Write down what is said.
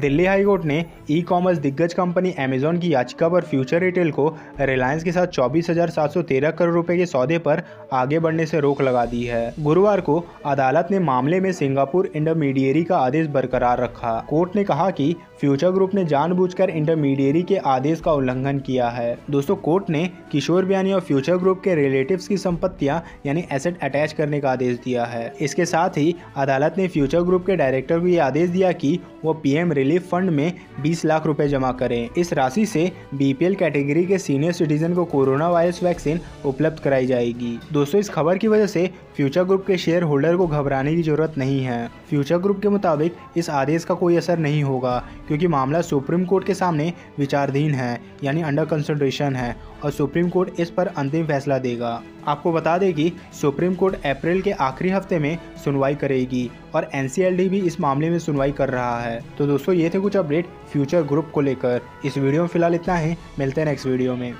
Delhi high court ने e commerce दिग्गज company Amazon की याचिका पर फ्यूचर रिटेल को रिलायंस के साथ चौबीस करोड़ रुपए के सौदे पर आगे बढ़ने से रोक लगा दी है। गुरुवार को अदालत ने मामले में सिंगापुर इंटरमीडिएरी का आदेश बरकरार रखा। कोर्ट ने कहा कि फ्यूचर ग्रुप ने जानबूझकर इंटरमीडिएरी के आदेश का उल्लंघन किया है। दोस्तों, कोर्ट ने किशोर बयानी और फ्यूचर ग्रुप के रिलेटिव्स की संपत्तियाँ, यानी एसेट अटैच करने का आदेश दिया है। इसके साथ ही अदालत ने फ्यूचर ग्रुप के डायरेक्टर को यह आदेश दिया कि वो पीएम रिलीफ फंड में 20 लाख रुपए जमा करें। इस राशि से बीपीएल कैटेगरी के सीनियर सिटीजन को कोरोना वायरस वैक्सीन उपलब्ध कराई जाएगी। दोस्तों, इस खबर की वजह से फ्यूचर ग्रुप के शेयर होल्डर को घबराने की ज़रूरत नहीं है। फ्यूचर ग्रुप के मुताबिक इस आदेश का कोई असर नहीं होगा, क्योंकि मामला सुप्रीम कोर्ट के सामने विचारधीन है, यानी अंडर कंसिडरेशन है, और सुप्रीम कोर्ट इस पर अंतिम फैसला देगा। आपको बता दें कि सुप्रीम कोर्ट अप्रैल के आखिरी हफ़्ते में सुनवाई करेगी और एनसीएलडी भी इस मामले में सुनवाई कर रहा है। तो दोस्तों, ये थे कुछ अपडेट फ्यूचर ग्रुप को लेकर। इस वीडियो में फ़िलहाल इतना ही। मिलते हैं नेक्स्ट वीडियो में।